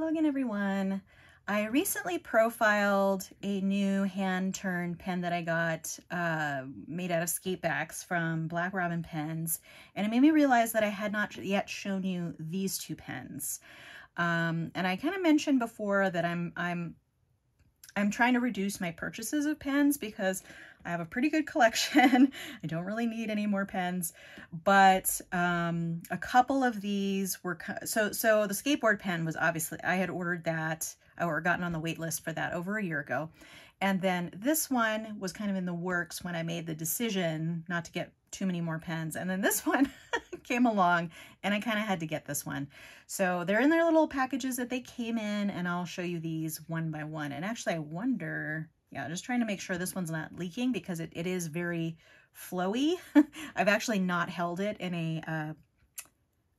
Hello again, everyone. I recently profiled a new hand-turned pen that I got uh, made out of skate backs from Black Robin Pens, and it made me realize that I had not yet shown you these two pens. Um, and I kind of mentioned before that I'm I'm I'm trying to reduce my purchases of pens because I have a pretty good collection. I don't really need any more pens, but um, a couple of these were, so, so the skateboard pen was obviously, I had ordered that or gotten on the wait list for that over a year ago. And then this one was kind of in the works when I made the decision not to get too many more pens. And then this one came along and I kind of had to get this one. So they're in their little packages that they came in and I'll show you these one by one. And actually I wonder, yeah, just trying to make sure this one's not leaking because it, it is very flowy. I've actually not held it in a uh,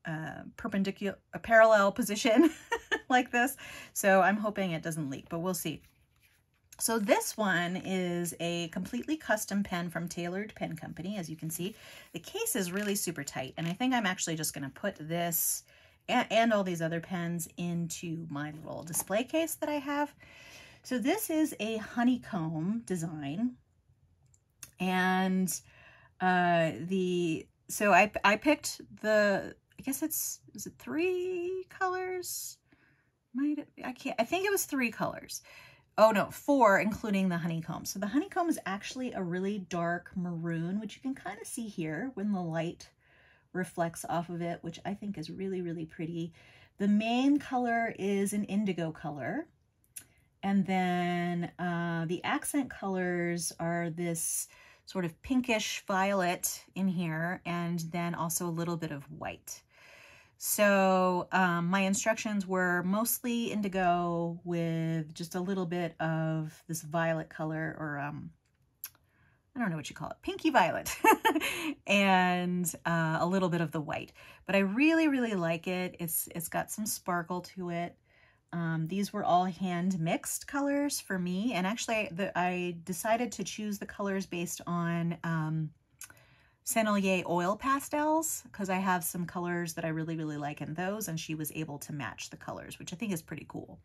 uh, perpendicular, a parallel position like this. So I'm hoping it doesn't leak, but we'll see. So this one is a completely custom pen from Tailored Pen Company, as you can see. The case is really super tight, and I think I'm actually just going to put this and, and all these other pens into my little display case that I have. So this is a honeycomb design, and uh, the so I I picked the I guess it's is it three colors? Might it, I can't I think it was three colors. Oh no, four, including the honeycomb. So the honeycomb is actually a really dark maroon, which you can kind of see here when the light reflects off of it, which I think is really, really pretty. The main color is an indigo color. And then uh, the accent colors are this sort of pinkish violet in here, and then also a little bit of white. So um, my instructions were mostly indigo with just a little bit of this violet color or um, I don't know what you call it, pinky violet, and uh, a little bit of the white. But I really, really like it. It's It's got some sparkle to it. Um, these were all hand mixed colors for me. And actually, the, I decided to choose the colors based on um, Sennelier oil pastels because I have some colors that I really, really like in those, and she was able to match the colors, which I think is pretty cool.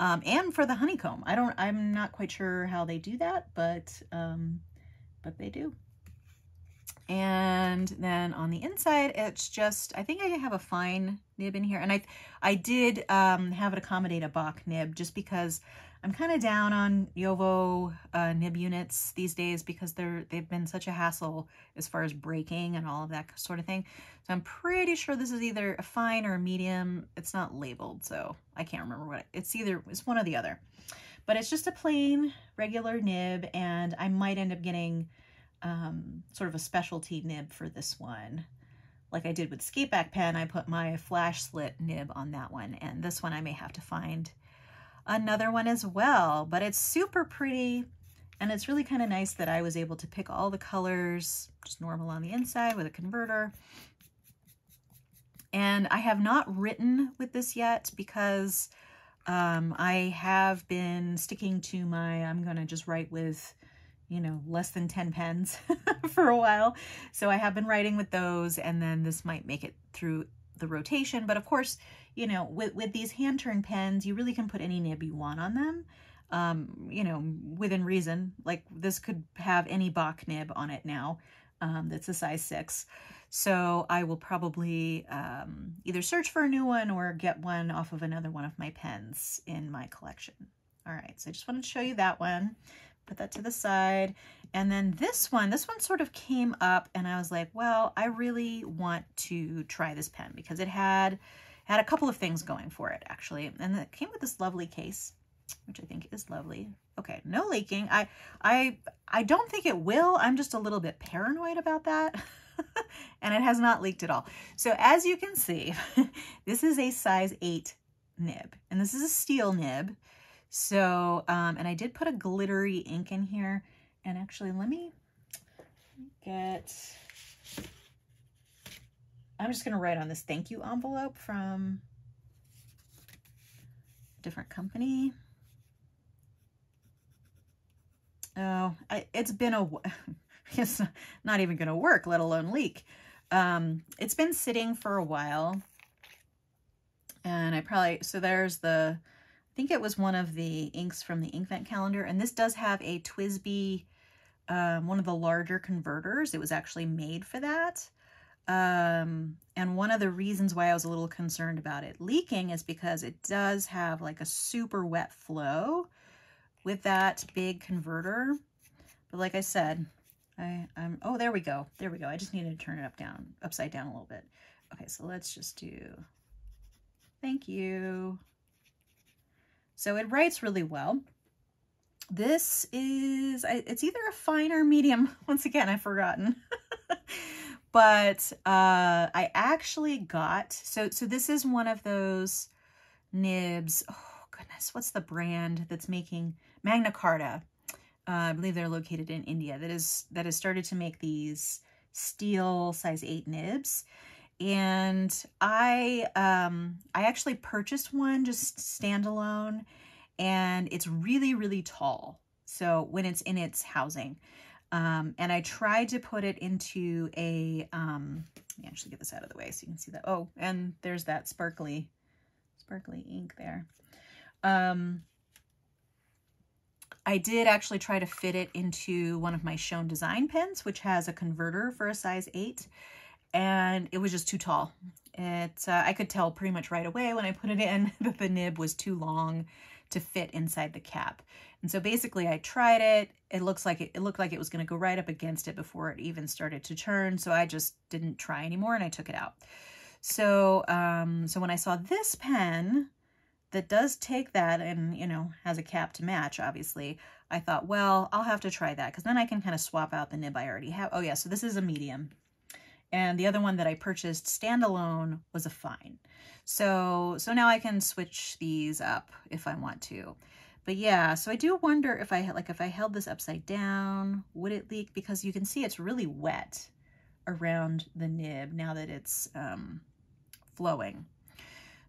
Um, and for the honeycomb, I don't, I'm not quite sure how they do that, but, um, but they do. And then on the inside, it's just, I think I have a fine nib in here. And I, I did um, have it accommodate a Bock nib just because I'm kind of down on JoWo uh, nib units these days because they're they've been such a hassle as far as breaking and all of that sort of thing. So I'm pretty sure this is either a fine or a medium. It's not labeled, so I can't remember what it, it's either. It's one or the other. But it's just a plain regular nib, and I might end up getting um, sort of a specialty nib for this one. Like I did with Skateback Pen, I put my flash slit nib on that one, and this one I may have to find another one as well, but it's super pretty. And it's really kind of nice that I was able to pick all the colors, just normal on the inside with a converter. And I have not written with this yet because um, I have been sticking to my, I'm going to just write with, you know, less than 10 pens for a while. So I have been writing with those and then this might make it through the rotation. But of course, you know, with, with these hand turn pens, you really can put any nib you want on them. Um, you know, within reason, like this could have any Bock nib on it now um, that's a size six. So I will probably um, either search for a new one or get one off of another one of my pens in my collection. All right, so I just wanted to show you that one. Put that to the side. And then this one, this one sort of came up and I was like, well, I really want to try this pen because it had had a couple of things going for it, actually. And it came with this lovely case, which I think is lovely. Okay, no leaking. I, I, I don't think it will. I'm just a little bit paranoid about that. and it has not leaked at all. So as you can see, this is a size 8 nib. And this is a steel nib. So, um, and I did put a glittery ink in here. And actually, let me get I'm just going to write on this thank you envelope from a different company. Oh, I, it's been a, it's not even going to work, let alone leak. Um, it's been sitting for a while And I probably, so there's the, I think it was one of the inks from the Inkvent calendar. And this does have a TWSBI, um, one of the larger converters. It was actually made for that. Um, and one of the reasons why I was a little concerned about it leaking is because it does have like a super wet flow with that big converter. But like I said, I, I'm, oh, there we go. There we go. I just needed to turn it up down, upside down a little bit. Okay, so let's just do, thank you. So it writes really well. This is, it's either a fine or medium. Once again, I've forgotten. but uh, I actually got, so, so this is one of those nibs. Oh, goodness, what's the brand that's making Magna Carta? Uh, I believe they're located in India. That is that has started to make these steel size eight nibs, and I um, I actually purchased one just standalone, and it's really really tall. So when it's in its housing, um, and I tried to put it into a um, let me actually get this out of the way so you can see that. Oh, and there's that sparkly sparkly ink there. Um, I did actually try to fit it into one of my Schon DSGN pens, which has a converter for a size 8, and it was just too tall. It, uh, I could tell pretty much right away when I put it in that the nib was too long to fit inside the cap. And so basically I tried it. It looks like it, it looked like it was going to go right up against it before it even started to turn. So I just didn't try anymore and I took it out. So, um, so when I saw this pen, that does take that and, you know, has a cap to match, obviously, I thought, well, I'll have to try that because then I can kind of swap out the nib I already have. Oh, yeah, so this is a medium. And the other one that I purchased standalone was a fine. So, so now I can switch these up if I want to. But yeah, so I do wonder if I like if I held this upside down, would it leak? Because you can see it's really wet around the nib now that it's um, flowing.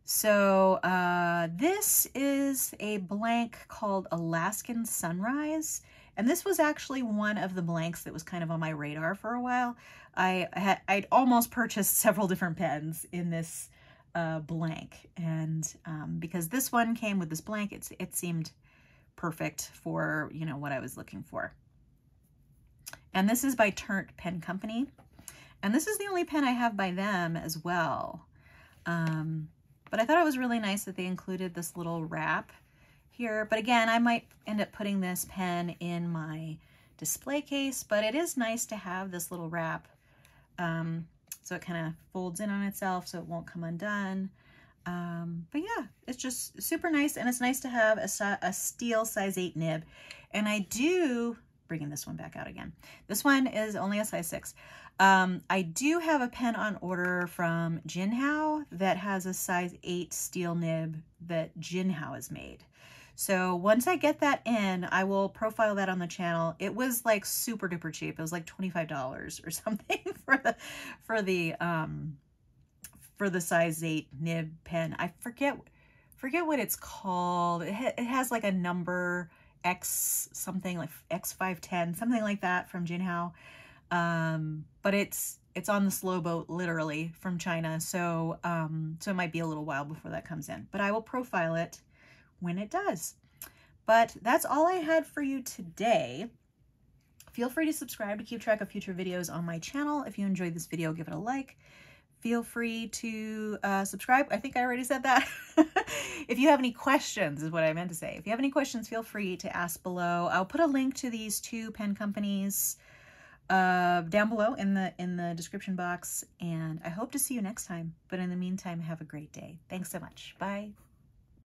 So uh, this is a blank called Alaskan Sunrise. And this was actually one of the blanks that was kind of on my radar for a while. I had I'd almost purchased several different pens in this uh, blank. And um, because this one came with this blank, it's, it seemed perfect for, you know, what I was looking for. And this is by Turnt Pen Company. And this is the only pen I have by them as well. Um, but I thought it was really nice that they included this little wrap here. But again, I might end up putting this pen in my display case, but it is nice to have this little wrap. Um, so it kind of folds in on itself so it won't come undone. Um, but yeah, it's just super nice. And it's nice to have a, a steel size 8 nib. And I do, bringing this one back out again. This one is only a size 6. Um, I do have a pen on order from Jinhao that has a size 8 steel nib that Jinhao has made. So once I get that in, I will profile that on the channel. It was like super duper cheap. It was like $25 or something for the for the um for the size 8 nib pen. I forget forget what it's called. It, ha it has like a number X something like X510, something like that from Jinhao. Um, but it's it's on the slow boat literally from China. So um, so it might be a little while before that comes in. But I will profile it when it does. But that's all I had for you today. Feel free to subscribe to keep track of future videos on my channel. If you enjoyed this video, give it a like. Feel free to uh, subscribe. I think I already said that. if you have any questions is what I meant to say. If you have any questions, feel free to ask below. I'll put a link to these two pen companies uh, down below in the in the description box. And I hope to see you next time. But in the meantime, have a great day. Thanks so much. Bye.